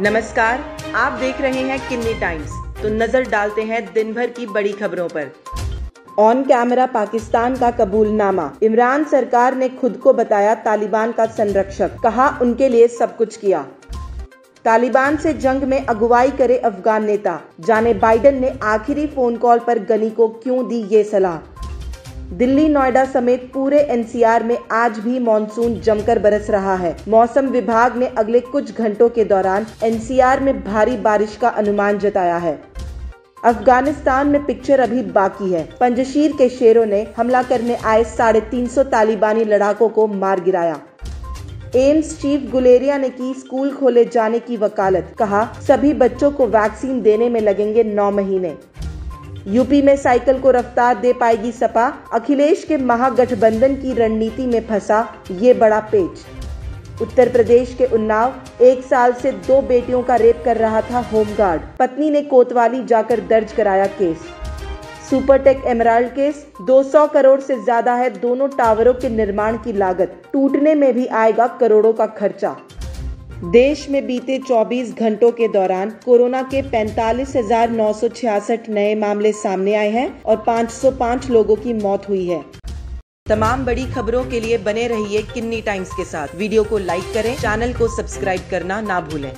नमस्कार, आप देख रहे हैं किन्नी टाइम्स। तो नज़र डालते हैं दिन भर की बड़ी खबरों पर। ऑन कैमरा पाकिस्तान का कबूलनामा। इमरान सरकार ने खुद को बताया तालिबान का संरक्षक। कहा, उनके लिए सब कुछ किया। तालिबान से जंग में अगुवाई करे अफगान नेता। जाने बाइडन ने आखिरी फ़ोन कॉल पर गनी को क्यों दी ये सलाह? दिल्ली, नोएडा समेत पूरे एनसीआर में आज भी मानसून जमकर बरस रहा है। मौसम विभाग ने अगले कुछ घंटों के दौरान एनसीआर में भारी बारिश का अनुमान जताया है। अफ़गानिस्तान में पिक्चर अभी बाकी है। पंजशीर के शेरों ने हमला करने आए साढ़े तीन सौ तालिबानी लड़ाकों को मार गिराया। एम्स चीफ गुलेरिया ने की स्कूल खोले जाने की वकालत, कहा, सभी बच्चों को वैक्सीन देने में लगेंगे नौ महीने। यूपी में साइकिल को रफ्तार दे पाएगी सपा। अखिलेश के महागठबंधन की रणनीति में फंसा ये बड़ा पेच। उत्तर प्रदेश के उन्नाव, एक साल से दो बेटियों का रेप कर रहा था होमगार्ड। पत्नी ने कोतवाली जाकर दर्ज कराया case. Supertech Emerald case 200 crore से ज़्यादा है दोनों टावरों के निर्माण की लागत। टूटने में भी आएगा करोड़ों का खर्चा। देश में बीते 24 घंटों के दौरान कोरोना के पैंतालीस नए मामले सामने आए हैं और 505 लोगों की मौत हुई है। तमाम बड़ी खबरों के लिए बने रहिए किन्नी टाइम्स के साथ। वीडियो को लाइक करें, चैनल को सब्सक्राइब करना ना भूलें।